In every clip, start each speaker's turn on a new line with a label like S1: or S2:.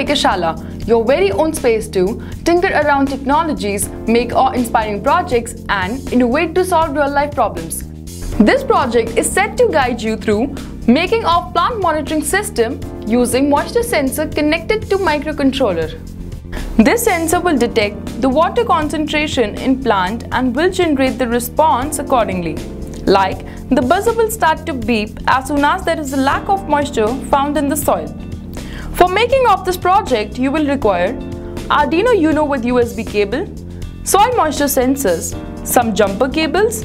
S1: Makershala, your very own space to tinker around technologies, make awe-inspiring projects, and innovate to solve real-life problems. This project is set to guide you through making of plant monitoring system using moisture sensor connected to microcontroller. This sensor will detect the water concentration in plant and will generate the response accordingly. Like, the buzzer will start to beep as soon as there is a lack of moisture found in the soil. For making of this project, you will require Arduino Uno with USB cable, soil moisture sensors, some jumper cables,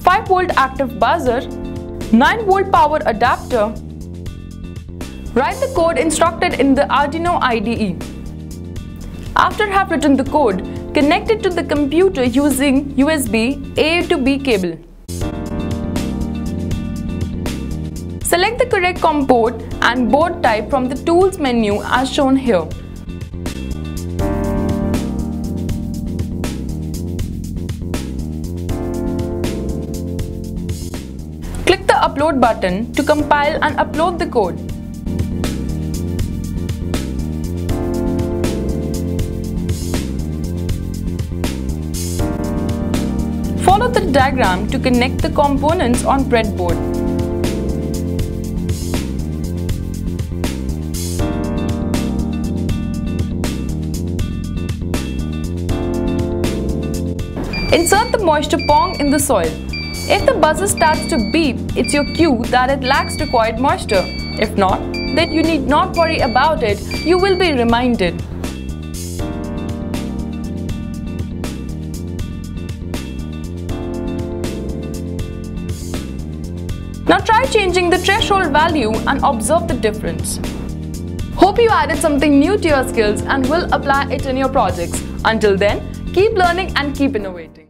S1: 5 volt active buzzer, 9 volt power adapter. Write the code instructed in the Arduino IDE. After have written the code, connect it to the computer using USB A to B cable. Select the correct COM port and board type from the Tools menu as shown here. Click the Upload button to compile and upload the code. Follow the diagram to connect the components on breadboard. Insert the moisture prong in the soil. If the buzzer starts to beep, it's your cue that it lacks required moisture. If not, then you need not worry about it, you will be reminded. Now try changing the threshold value and observe the difference. Hope you added something new to your skills and will apply it in your projects. Until then, keep learning and keep innovating.